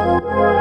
Música